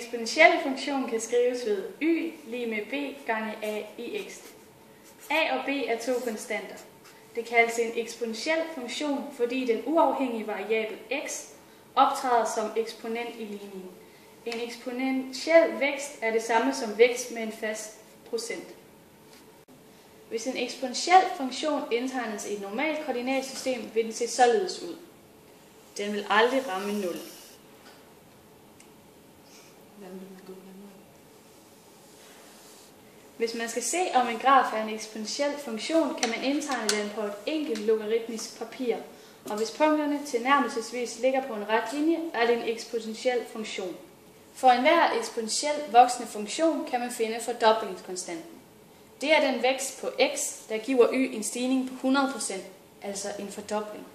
eksponentielle funktion kan skrives ved y lige med b gange a i x. a og b er to konstanter. Det kaldes en eksponentiel funktion, fordi den uafhængige variabel x optræder som eksponent i ligningen. En eksponentiel vækst er det samme som vækst med en fast procent. Hvis en eksponentiel funktion indtegnes i et normalt koordinatsystem, vil den se således ud. Den vil aldrig ramme 0. Hvis man skal se, om en graf er en eksponentiel funktion, kan man indtegne den på et enkelt logaritmisk papir. Og hvis punkterne tilnærmelsesvis ligger på en ret linje, er det en eksponentiel funktion. For enhver eksponentiel voksende funktion kan man finde fordoblingskonstanten. Det er den vækst på x, der giver y en stigning på 100%, altså en fordobling.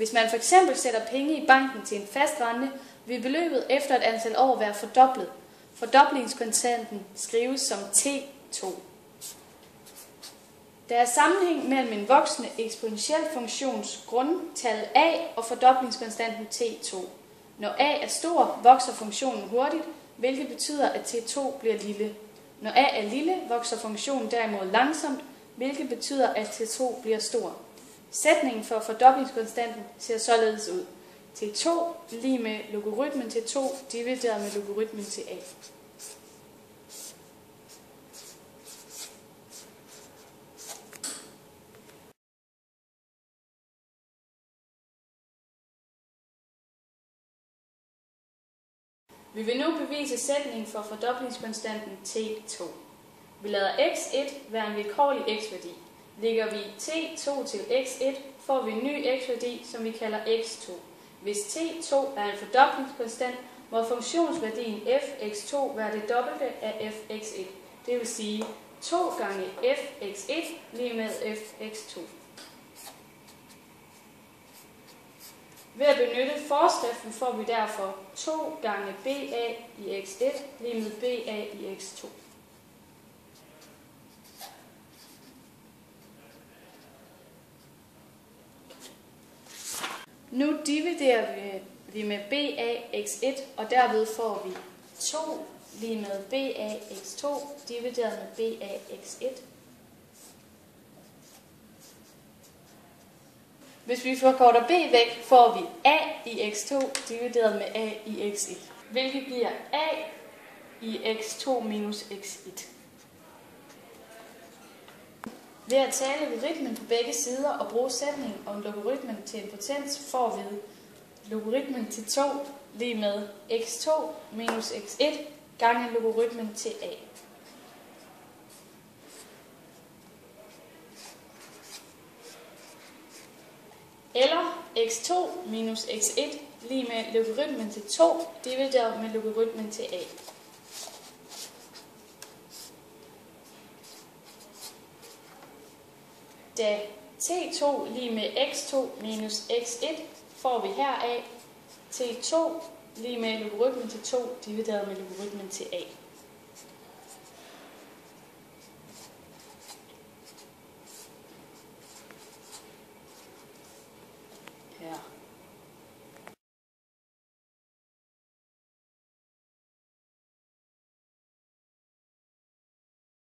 Hvis man for eksempel sætter penge i banken til en fast rente, vil beløbet efter et antal år være fordoblet. Fordoblingskonstanten skrives som t2. Der er sammenhæng mellem en voksende eksponentiel funktions grundtal a og fordoblingskonstanten t2. Når a er stor, vokser funktionen hurtigt, hvilket betyder, at t2 bliver lille. Når a er lille, vokser funktionen derimod langsomt, hvilket betyder, at t2 bliver stor. Sætningen for fordoblingskonstanten ser således ud. T2 lige med logaritmen til 2 divideret med logaritmen til a. Vi vil nu bevise sætningen for fordoblingskonstanten t2. Vi lader x1 være en vilkårlig x-værdi. Lægger vi t2 til x1, får vi en ny x-værdi, som vi kalder x2. Hvis t2 er en fordoblingskonstant, må funktionsværdien fx2 være det dobbelte af fx1. Det vil sige 2 gange fx1 lige med fx2. Ved at benytte forskriften får vi derfor 2 gange BA i x1 lige med BA i x2. Nu dividerer vi, vi med BAX1, og derved får vi 2 lige med BAX2 divideret med BAX1. Hvis vi forkorter b væk, får vi a i x2 divideret med a i x1, hvilket giver a i x2 minus x1. Ved at tale rytmen på begge sider og bruge sætningen om logaritmen til en potens, får vi logaritmen til 2 lige med x2 minus x1 gange logaritmen til a. Eller x2 minus x1 lige med logaritmen til 2 divideret med logaritmen til a. Da t2 lige med x2 minus x1 får vi heraf t2 lige med logaritmen til 2 divideret med logaritmen til a.